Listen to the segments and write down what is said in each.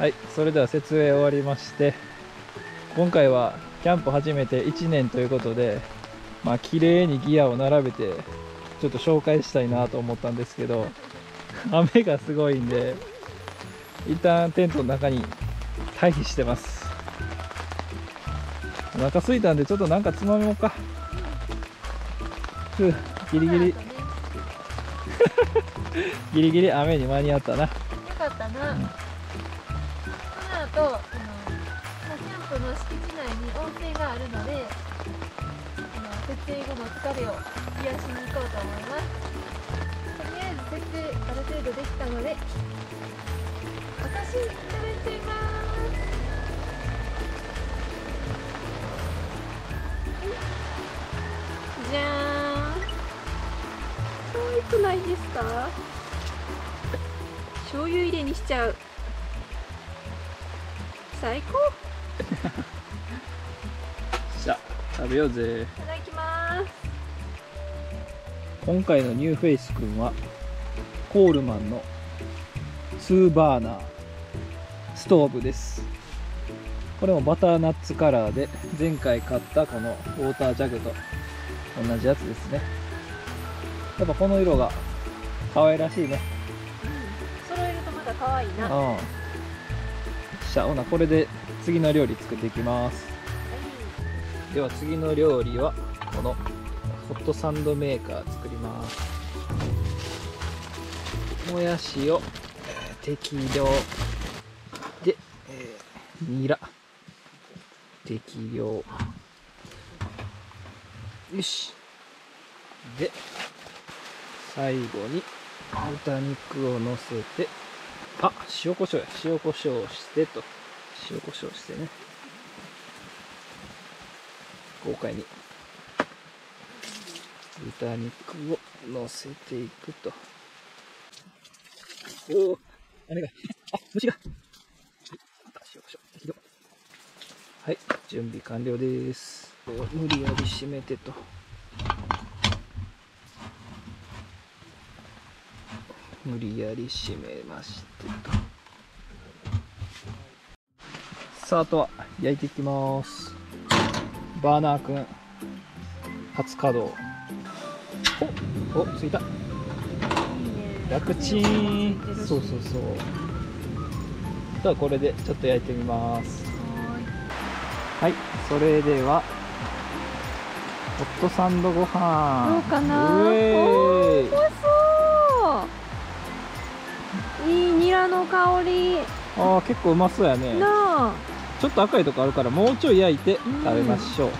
はいそれでは説明終わりまして今回はキャンプ始めて1年ということでまあ綺麗にギアを並べてちょっと紹介したいなと思ったんですけど 雨がすごいんで一旦テントの中に退避してます。お腹すいたんでちょっとなんかつまみもうか。ふうギリギリ。ギリギリ雨に間に合ったな。よかったな、うんこの後あのまあキャンプの敷地内に温泉があるのであの設営後の疲れを癒しに行こうと思います。とりあえず設営ある程度できたので私食べています。じゃーん。可愛くないですか？醤油入れにしちゃう。最高。さあ食べようぜ。いただきます。今回のニューフェイスくんはコールマンの2バーナーストーブです。これもバターナッツカラーで前回買ったこのウォータージャグと同じやつですね。やっぱこの色が可愛らしいね。揃えるとまた可愛いな。うんしゃほなこれで次の料理作っていきます。では次の料理はこのホットサンドメーカー作ります。もやしを適量。で、えーニラ。適量。よし。で最後に豚肉をのせて。あ塩コショウや。塩コショウしてと。塩コショウしてね。豪快に。豚肉を乗せていくと。おおお願いあ虫が。はい。あ塩コショウ。適量はい。準備完了です。無理やり締めてと。無理やり締めましてと。さああとは焼いていきます。バーナーくん初稼働。おおついた。楽ちん。そうそうそう。ではこれでちょっと焼いてみます。はい。それではホットサンドご飯。どうかな？いいいニラの香り。あー結構うまそうやね。なあ。ちょっと赤いとこあるからもうちょい焼いてうん。食べましょう、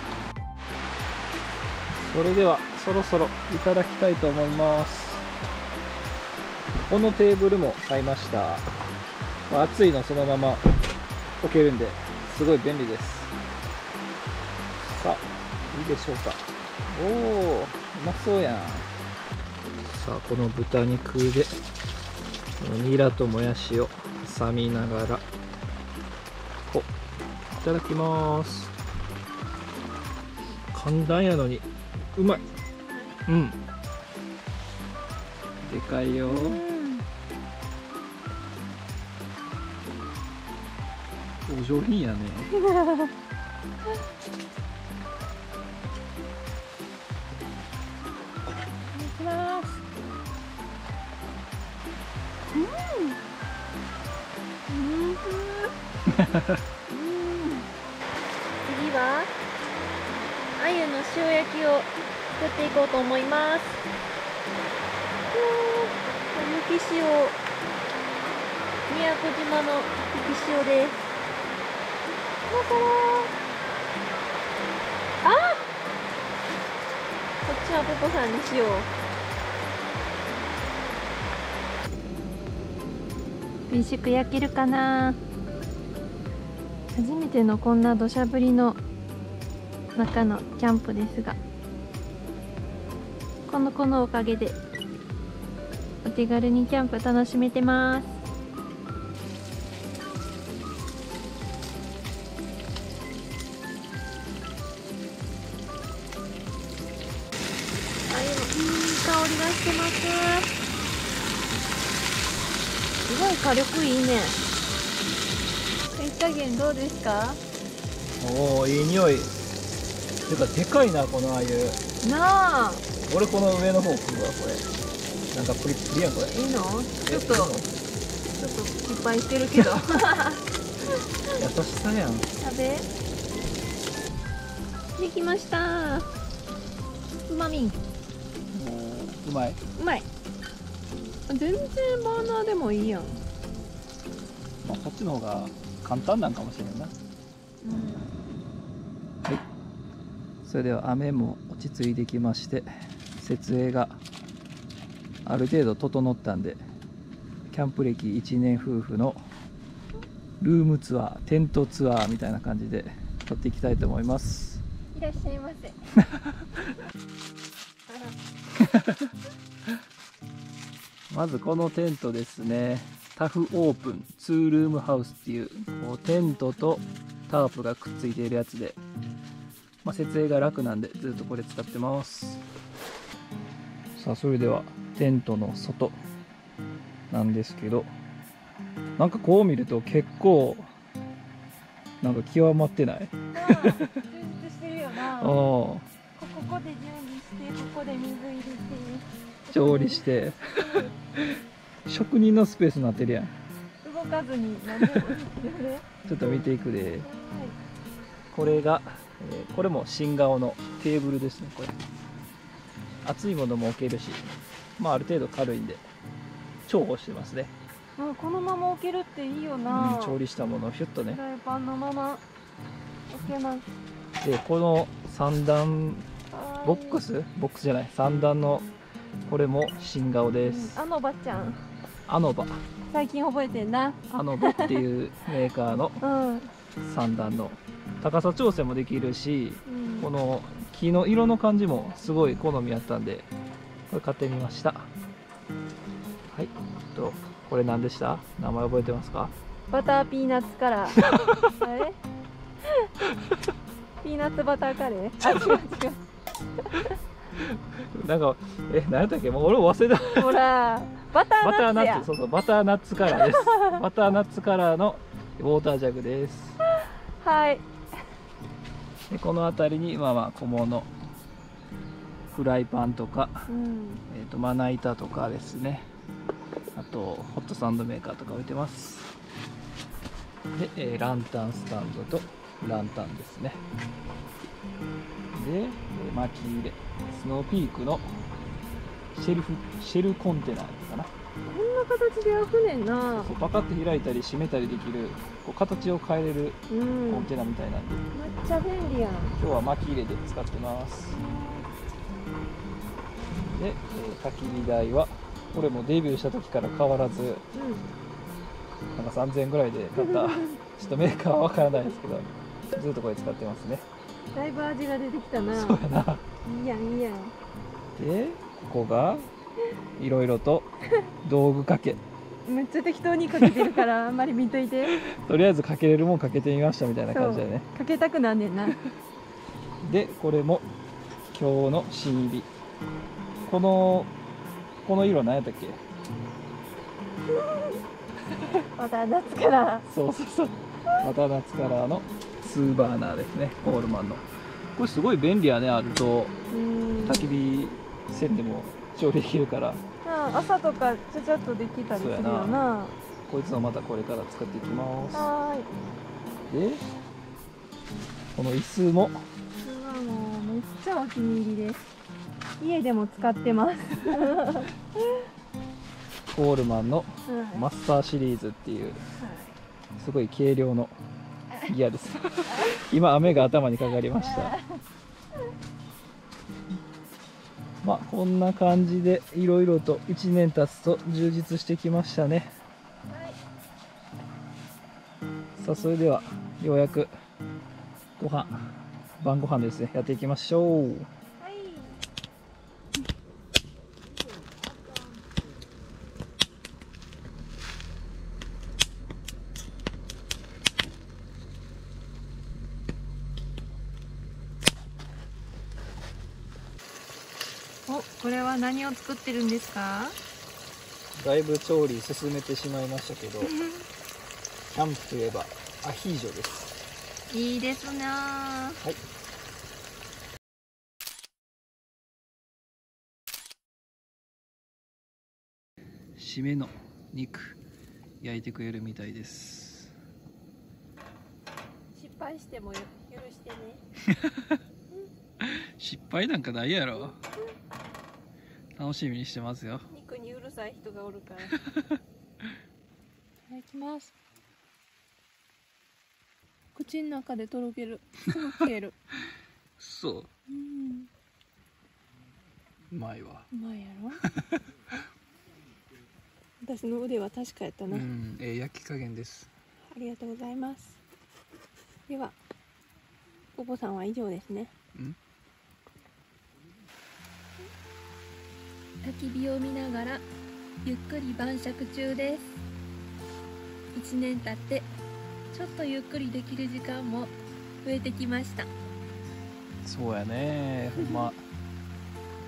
それではそろそろいただきたいと思います。このテーブルも買いました。まあ熱いのそのまま置けるんですごい便利です。さあいいでしょうか。おおうまそうやん。さあこの豚肉でニラともやしを挟みながらおいただきます。簡単やのにうまい。うん。でかいよ。うん。お上品やね 次は鮎の塩焼きを作っていこうと思いますうー雪塩宮古島の雪塩で。すだからあこっちはポポさんにしよう。美味しく焼けるかな？初めてのこんな土砂降りの中のキャンプですがこの子のおかげでお手軽にキャンプ楽しめてます。あいいのいい香りがしてます。すごい火力いいね。加減どうですか？おおいい匂い。てかでかいなこの鮎。なあ。俺この上の方食うわこれ。なんかプリップリやんこれ。いいの？ちえょっとちょっと失敗してるけど。優しさやん。食べ。できました。うまみうまい、うまい。全然バーナーでもいいやん、まあ、こっちの方が簡単なんかもしれんな。それでは雨も落ち着いてきまして設営がある程度整ったんでキャンプ歴1年夫婦のルームツアーテントツアーみたいな感じで撮っていきたいと思います。いらっしゃいませ。まずこのテントですねタフオープンツールームハウスっていうこうテントとタープがくっついているやつで、まあ、設営が楽なんでずっとこれ使ってます。さあそれではテントの外なんですけどなんかこう見ると結構なんか極まってない？ここで準備してここで水入れて。調理して職人のスペースになってるやん。動かずにちょっと見ていくで。これが、えーこれも新顔のテーブルですねこれ。熱いものも置けるしまあある程度軽いんで重宝してますね、うん、このまま置けるっていいようんな、調理したものをヒュッとね。フライパンのまま。置けますでこの3段ボックス？ボックスじゃない。3段のこれも新顔です。あのばちゃんアノバ最近覚えてんな。アノバっていうメーカーの うん、3段の高さ調整もできるしうん、この木の色の感じもすごい好みやったんでこれ買ってみました。はい。とこれ何でした？名前覚えてますか？バターピーナッツカラー。あれ？ピーナッツバターカレー？あ違う。違なんかえ何やったっけ？もう俺も忘れた。うほらバターナッツそうそうバターナッツカラーです。バターナッツカラーのウォータージャグです。はい。でこの辺りにまあまあ小物。フライパンとか、うん。えー、とまな板とかですね。あとホットサンドメーカーとか置いてます。で、えーランタンスタンドとランタンですね。で、えー巻き入れ。スノーピークのシェルフシェルコンテナかな。こんな形で焼くねんな。そうパカッと開いたり閉めたりできるこう形を変えれるうん。コンテナみたいなんで、めっちゃ便利やん。今日は巻き入れで使ってます。で、えー焚き火台はこれもデビューした時から変わらずうなんか3000円ぐらいで買った。ちょっとメーカーはわからないですけどずっとこれ使ってますね。んだいぶ味が出てきたな。そうやな。いいやんいいやん。でここがいろいろと 道具かけ。めっちゃ適当にかけてるからあんまり見といて。とりあえずかけれるもんかけてみましたみたいな感じだよね。かけたくなんねんな。でこれも今日の新入りこのこの色何やったっけ？また夏から。そうそうそう。また夏カラーの2バーナーですねコールマンの。これすごい便利やねあると。うん。焚き火せんでも調理できるから。あ朝とかちゃちゃっとできたりするよそうやな。こいつをまたこれから使っていきます。はーい。でこの椅子も。これはもうめっちゃお気に入りです。家でも使ってます、コールマンのはい。マスターシリーズっていうすごい軽量のギアです。今雨が頭にかかりましたまあこんな感じでいろいろと1年経つと充実してきましたね。さあそれではようやくご飯晩ご飯ですねやっていきましょう。おこれは何を作ってるんですか？だいぶ調理進めてしまいましたけど キャンプといえばアヒージョです。いいですねはい。締めの肉焼いてくれるみたいです。失敗してもよ許してね。失敗なんかないやろ 楽しみにしてますよ。肉にうるさい人がおるから。いただきます。口の中でとろける。すぐ消える。そう。うん。うまいわ。うまいやろ？私の腕は確かやったうな、んええ焼き加減です。ありがとうございます。ではポポさんは以上ですね。うん？き火を見ながらゆっくり晩酌中です。1年経ってちょっとゆっくりできる時間も増えてきました。そうやね。ほんま。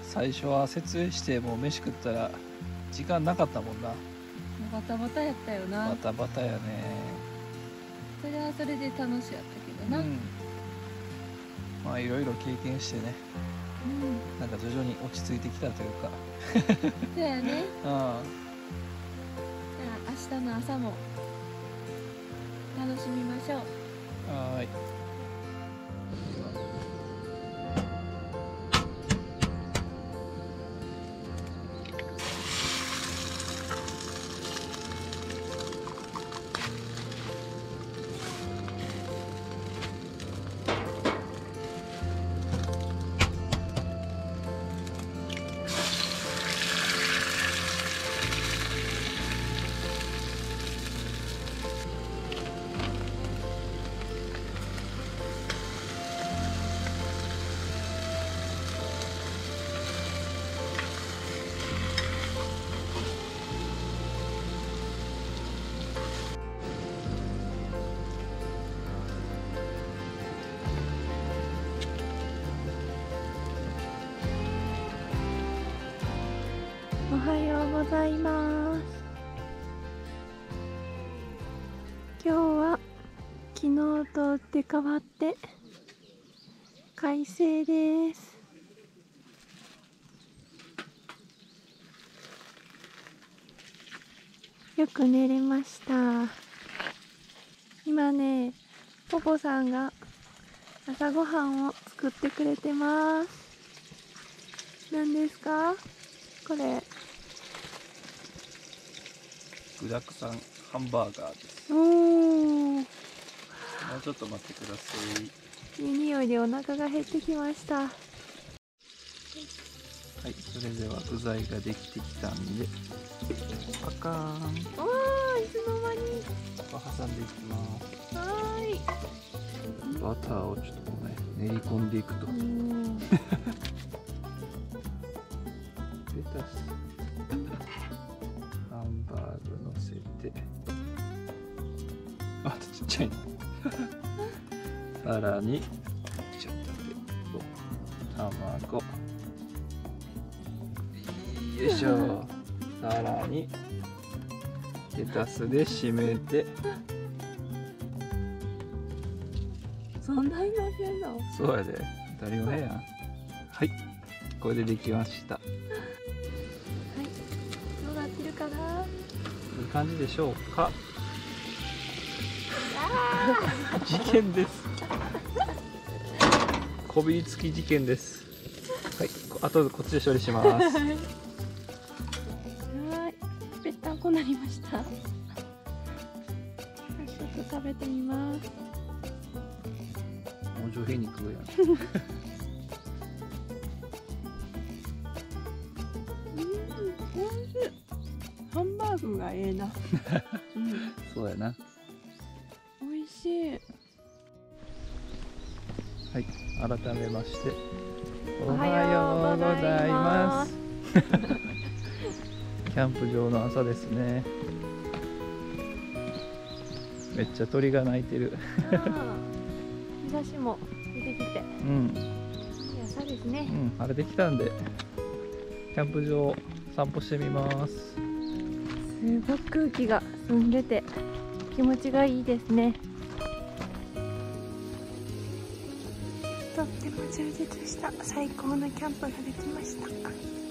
最初は設営してもう飯食ったら時間なかったもんな。バタバタやったよな。バタバタやね。それはそれで楽しかったけどな、うん。まあいろいろ経験してねうん。なんか徐々に落ち着いてきたというか。そうやね。うん。じゃあ明日の朝も楽しみましょう。はーいございます。今日は昨日と打って変わって快晴です。よく寝れました。今ねポポさんが朝ごはんを作ってくれてます。何ですか？これ。具だくさんハンバーガーです。もうちょっと待ってください。いい匂いでお腹が減ってきました。はいそれでは具材ができてきたんで。パカーン。おーいつの間に。挟んでいきます。はーい。バターをちょっとね練り込んでいくと。レタス。ハンバーグのせてあちっちゃいなさらにちょっと卵よいしょさらにレタスで締めてそんなに乗せんのそうやで当たり前やんはいこれでできましたはいどうなってるかないい感じでしょうか。事件です。こびりつき事件です。はいこあとこっちで処理します。はーいぺったんこなりました。早速食べてみます。もう上品に食うやん。うんおいしいハンバーグがええなうん。そうやな。美味しい。はい改めまして。おはようございます。キャンプ場の朝ですね。めっちゃ鳥が鳴いてる。日差しも出てきて。うん。いい朝ですね。うん、晴れてきたんで、キャンプ場散歩してみます。すごく空気が澄んでて気持ちがいいですねとっても充実した最高のキャンプができました。